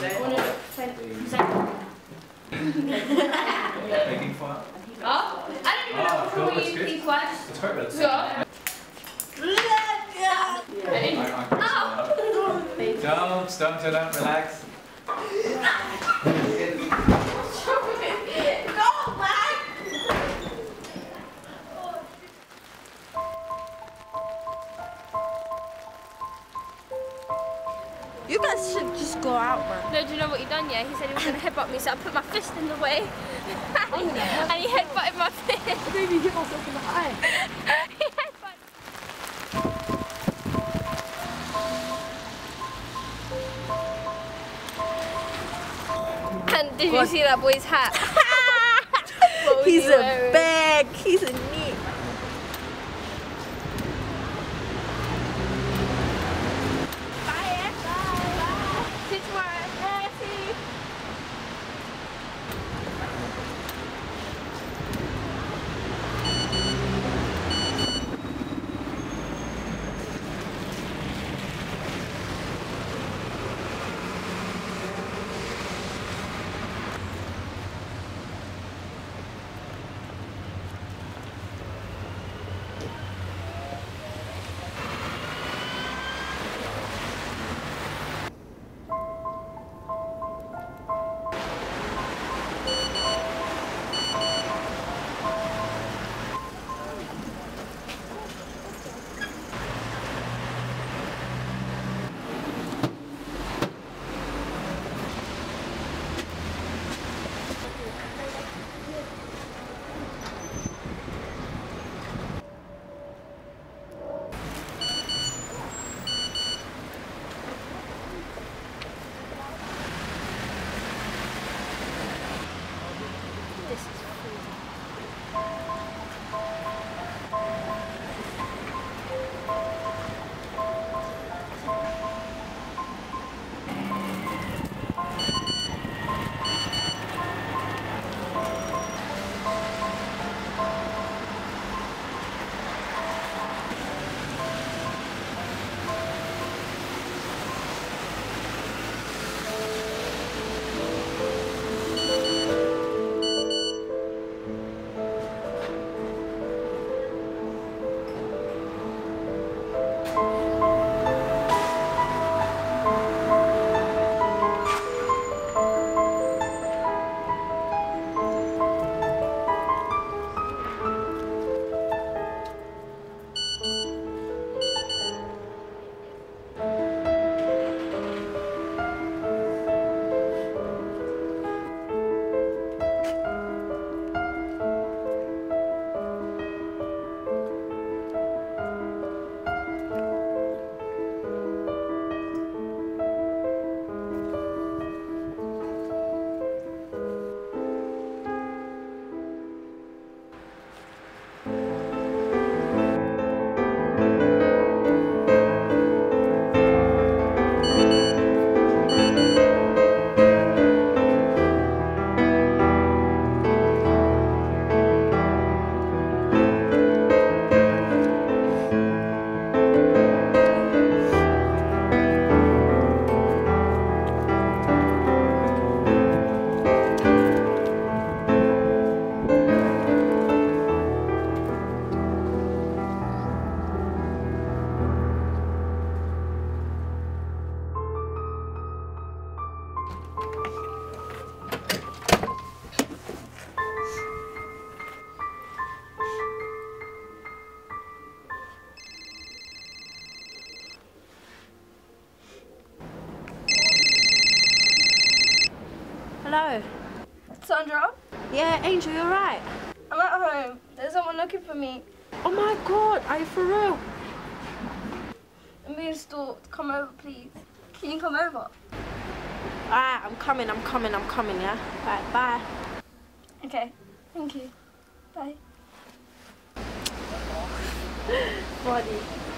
Making fun. Oh, I don't even know Ah, who cool, that's you good. people are. It's. So, I, I'm don't, don't, don't, relax. Just go out, man. No, do you know what he done? Yeah, he said he was going to headbutt me, so I put my fist in the way, and he headbutted my fist. Baby, hit myself in the eye. he headbutted. And did you see that boy's hat? He's he a wearing? bag. He's a Hello. Sandra, Yeah, Angel, you're right. I'm at home. There's someone looking for me. Oh my god, are you for real? I'm being stalked. Come over, please. Can you come over? Alright, I'm coming, I'm coming, I'm coming, yeah? Alright, bye. Okay. Thank you. Bye. Funny.